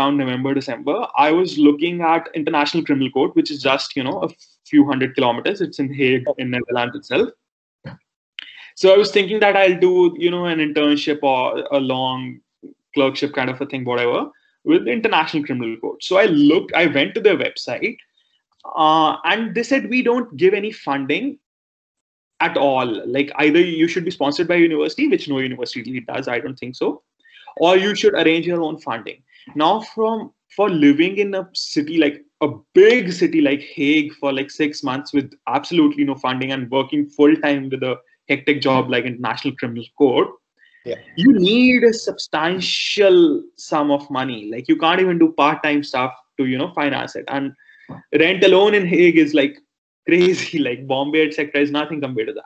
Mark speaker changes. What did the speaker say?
Speaker 1: around November, December, I was looking at International Criminal Court, which is just, you know, a few hundred kilometers. It's in Hague in Netherlands itself. So I was thinking that I'll do, you know, an internship or a long clerkship kind of a thing, whatever, with the International Criminal Court. So I looked, I went to their website, uh, and they said we don't give any funding at all. Like either you should be sponsored by university, which no university really does. I don't think so or you should arrange your own funding. Now from for living in a city like a big city like hague for like six months with absolutely no funding and working full time with a hectic job like international criminal court
Speaker 2: yeah.
Speaker 1: you need a substantial sum of money. Like you can't even do part-time stuff to you know finance it. And rent alone in hague is like crazy. Like bombay etc is nothing compared to that